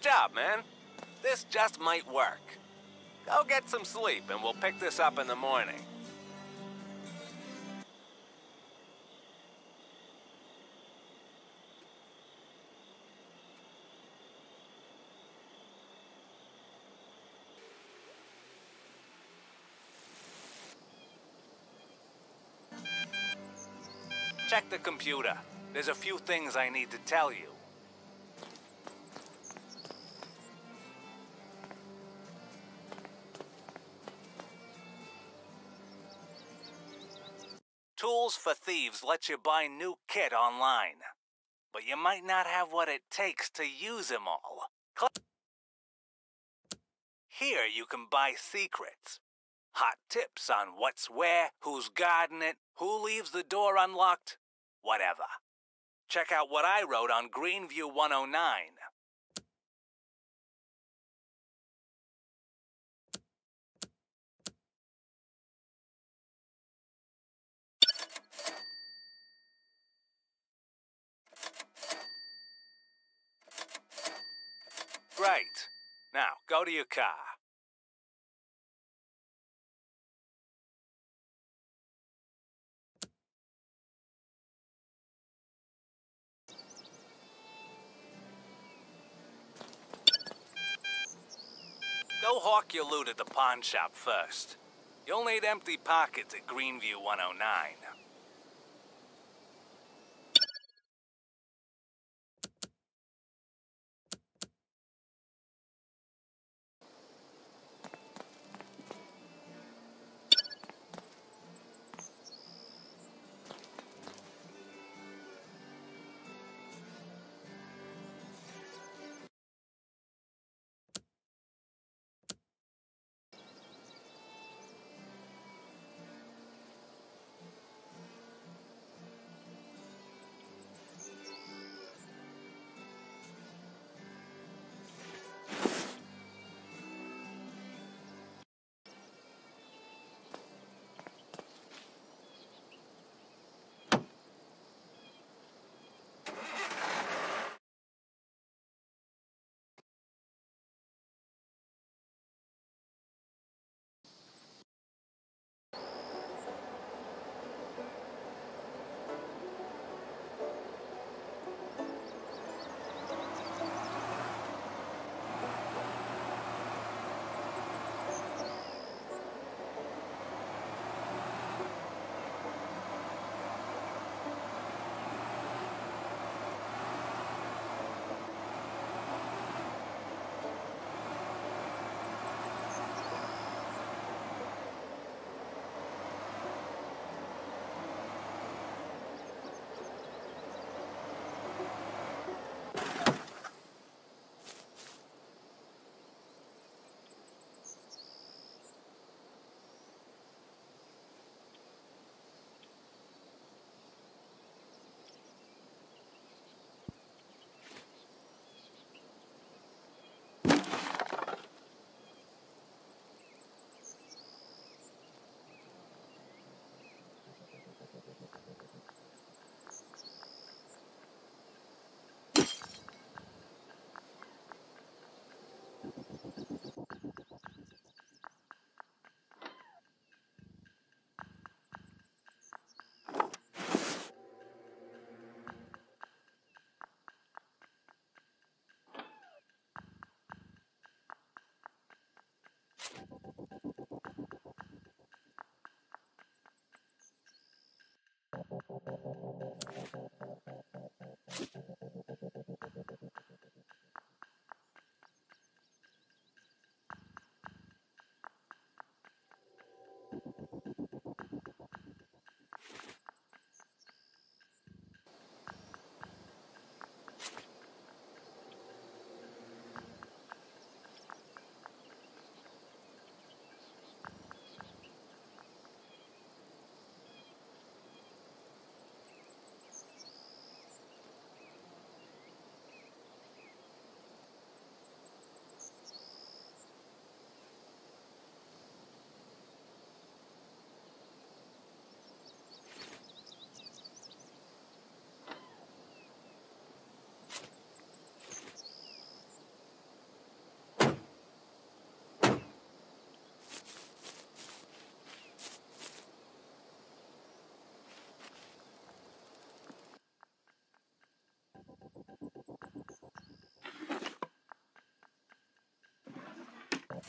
Good job, man. This just might work. Go get some sleep and we'll pick this up in the morning. Check the computer. There's a few things I need to tell you. Tools for Thieves lets you buy new kit online. But you might not have what it takes to use them all. Here you can buy secrets. Hot tips on what's where, who's guarding it, who leaves the door unlocked, whatever. Check out what I wrote on Greenview 109. Great. Now, go to your car. Go hawk your loot at the pawn shop first. You'll need empty pockets at Greenview 109.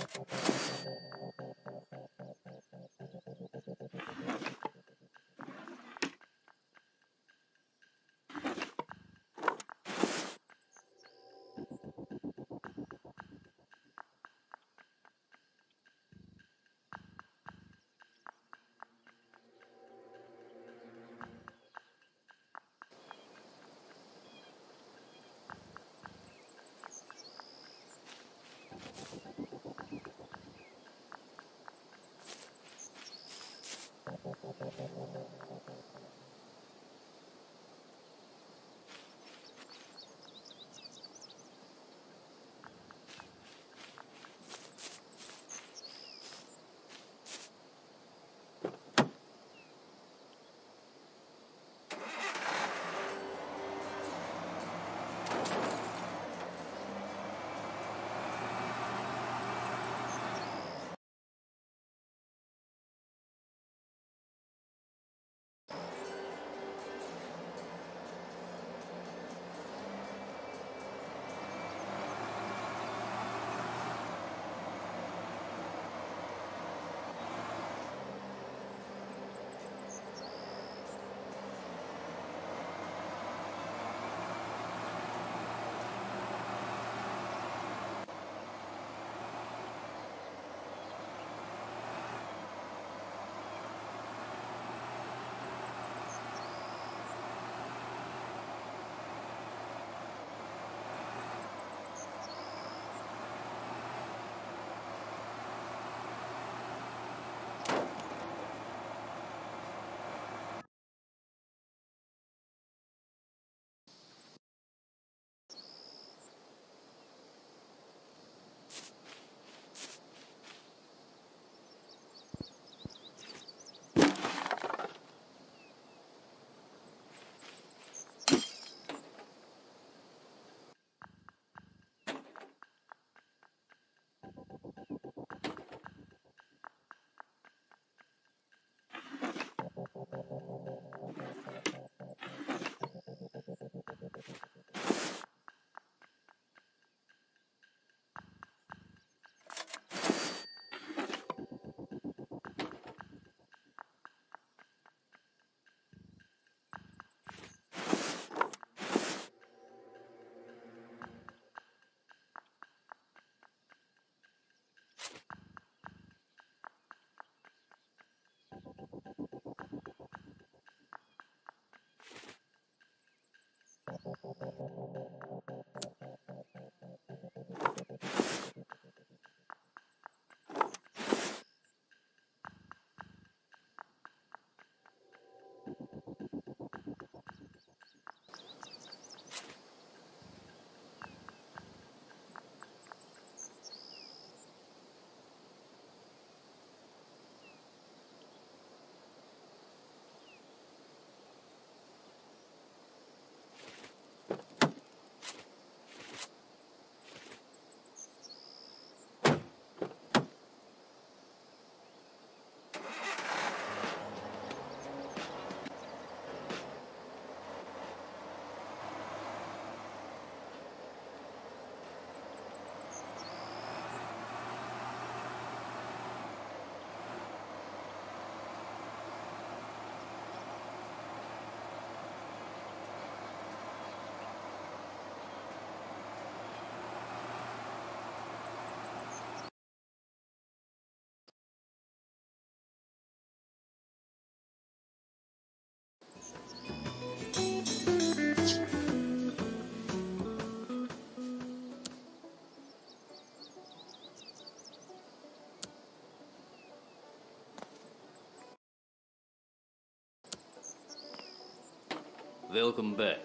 あっ。Welcome back.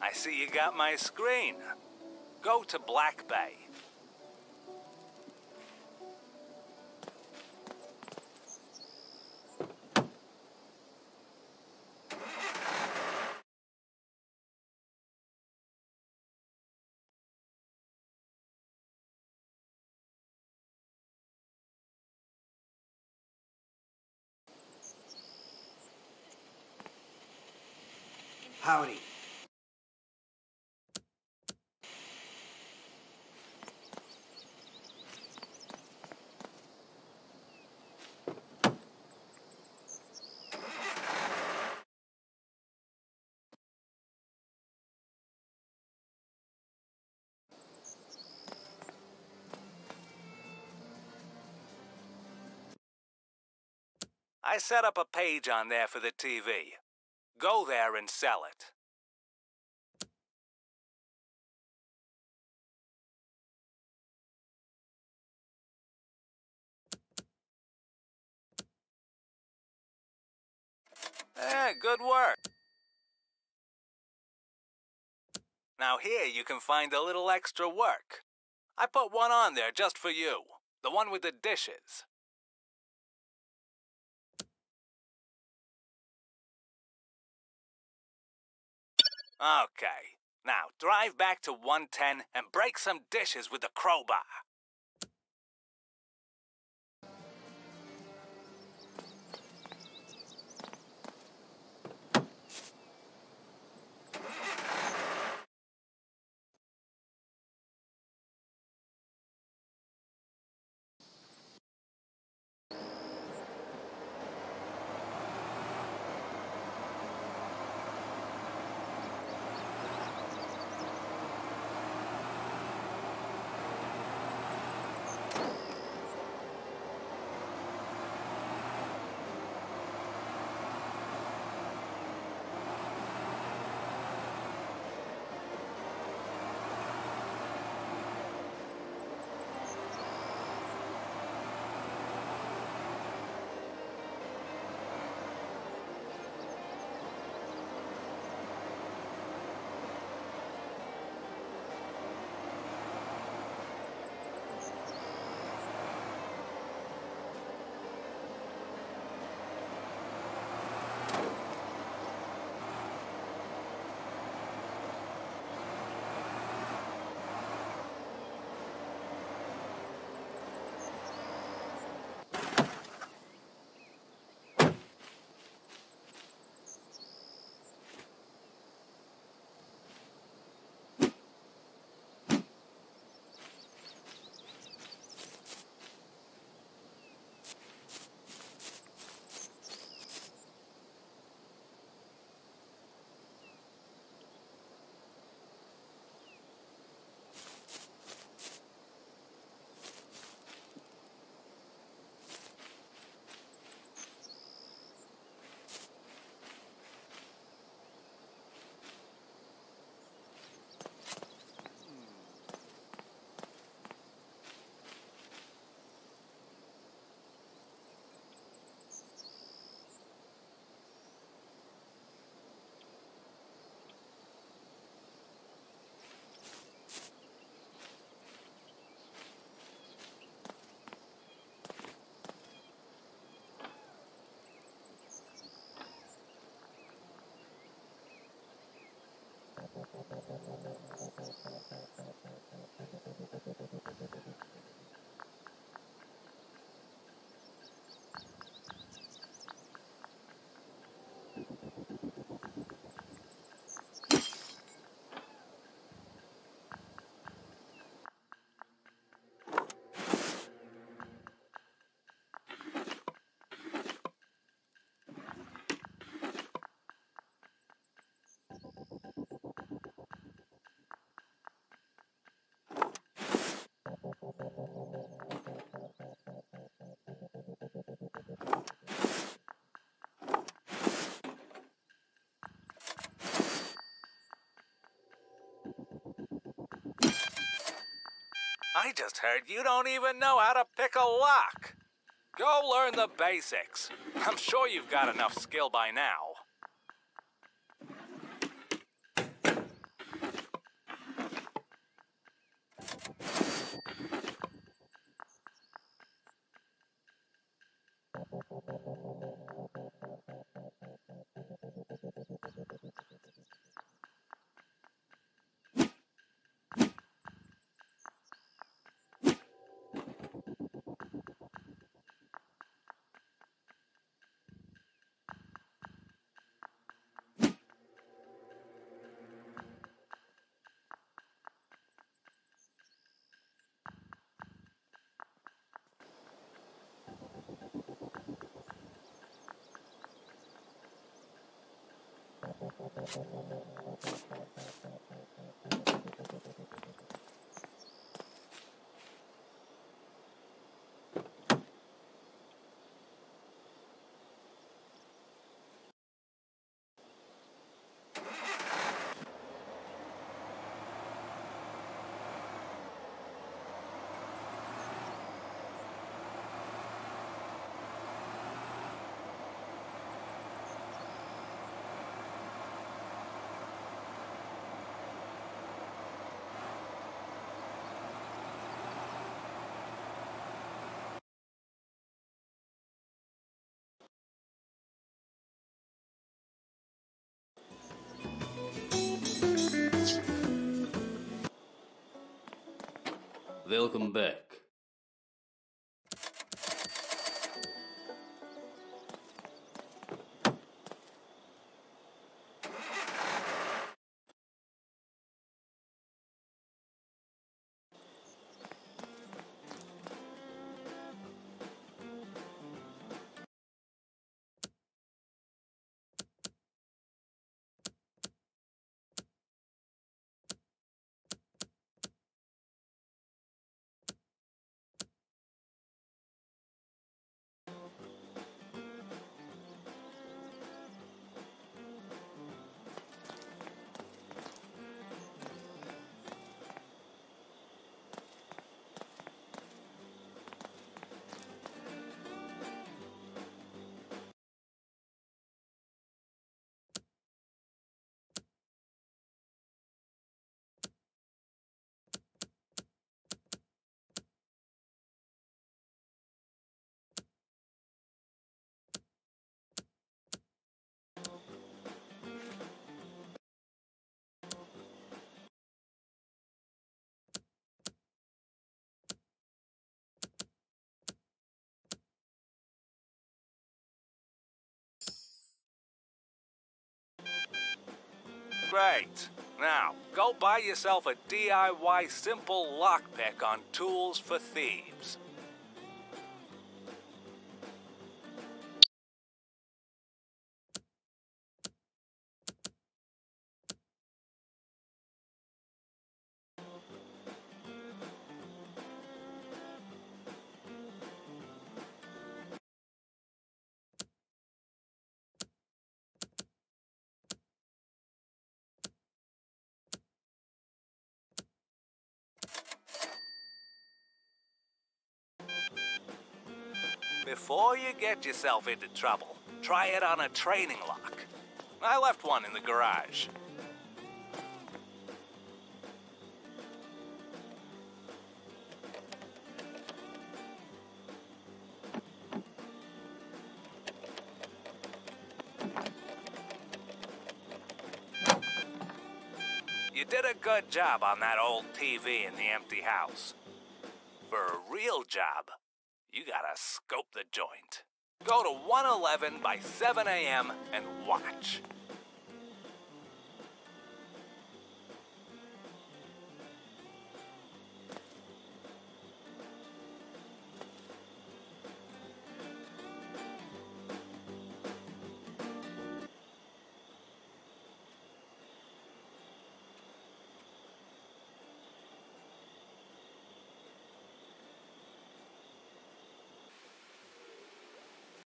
I see you got my screen. Go to Black Bay. Howdy. I set up a page on there for the TV. Go there and sell it. Eh, good work. Now here you can find a little extra work. I put one on there just for you. The one with the dishes. Okay. Now drive back to 110 and break some dishes with the crowbar. I just heard you don't even know how to pick a lock. Go learn the basics. I'm sure you've got enough skill by now. Thank you. Welcome back. Great. Now, go buy yourself a DIY simple lockpick on Tools for Thieves. Before you get yourself into trouble, try it on a training lock. I left one in the garage. You did a good job on that old TV in the empty house. For a real job, you gotta scope the joint. Go to 111 by 7 a.m. and watch.